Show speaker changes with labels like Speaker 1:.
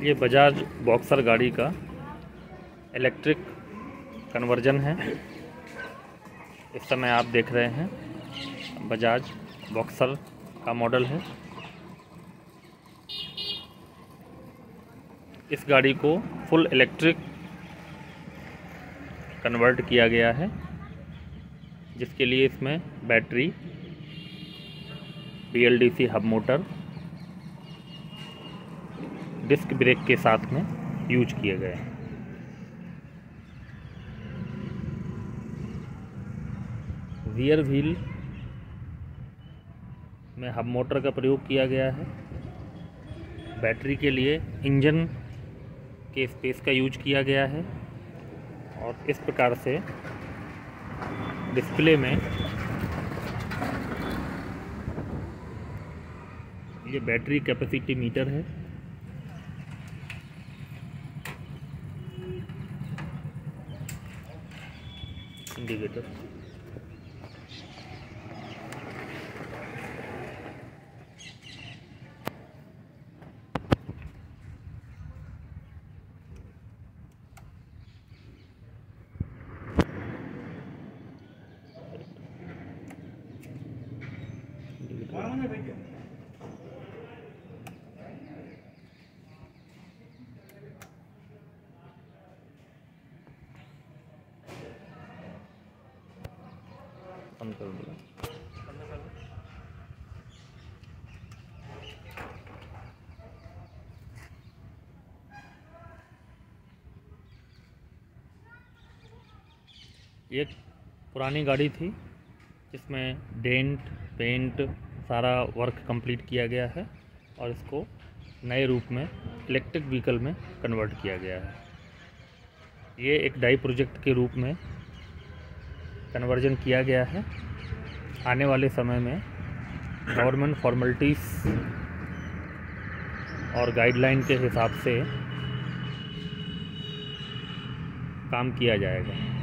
Speaker 1: ये बजाज बॉक्सर गाड़ी का इलेक्ट्रिक कन्वर्जन है। इस समय आप देख रहे हैं, बजाज बॉक्सर का मॉडल है। इस गाड़ी को फुल इलेक्ट्रिक कन्वर्ट किया गया है, जिसके लिए इसमें battery BLDC hub motor disc brake के साथ में यूज़ किए गए हैं। रियर व्हील में हब मोटर का प्रयोग किया गया है। बैटरी के लिए इंजन के स्पेस का यूज़ किया गया है और इस प्रकार से डिस्प्ले में ये बैटरी कैपेसिटी मीटर है। इंडिकेटर बंद कर दूँगा ये पुरानी गाड़ी थी, जिसमें डेंट, पेंट सारा वर्क कंप्लीट किया गया है और इसको नए रूप में इलेक्ट्रिक व्हीकल में कन्वर्ट किया गया है। ये एक डाई प्रोजेक्ट के रूप में कन्वर्जन किया गया है। आने वाले समय में गवर्नमेंट फॉर्मेलिटीज़ और गाइडलाइन के हिसाब से काम किया जाएगा।